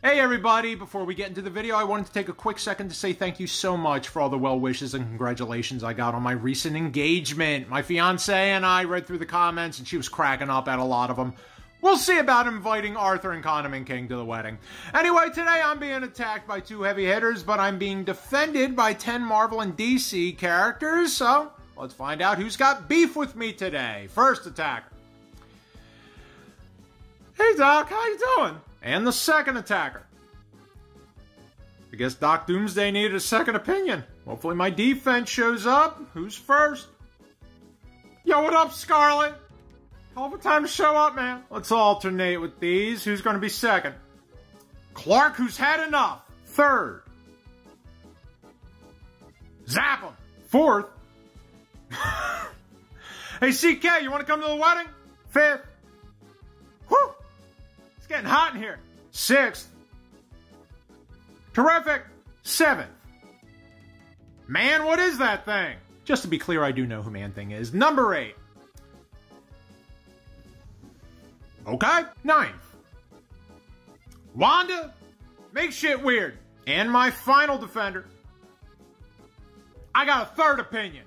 Hey everybody, before we get into the video, I wanted to take a quick second to say thank you so much for all the well wishes and congratulations I got on my recent engagement. My fiance and I read through the comments and she was cracking up at a lot of them. We'll see about inviting Arthur and Condiment King to the wedding. Anyway, today I'm being attacked by two heavy hitters, but I'm being defended by 10 Marvel and DC characters, so let's find out who's got beef with me today. First attacker. Hey Doc, how you doing? And the second attacker. I guess Doc Doomsday needed a second opinion. Hopefully my defense shows up. Who's first? Yo, what up, Scarlet? Hell of a time to show up, man. Let's alternate with these. Who's going to be second? Clark, who's had enough. Third. Zap him. Fourth. hey, CK, you want to come to the wedding? Fifth. Getting hot in here. Sixth. Terrific. Seventh. Man, what is that thing? Just to be clear, I do know who Man Thing is. Number eight. Okay. Ninth. Wanda, make shit weird. And my final defender. I got a third opinion.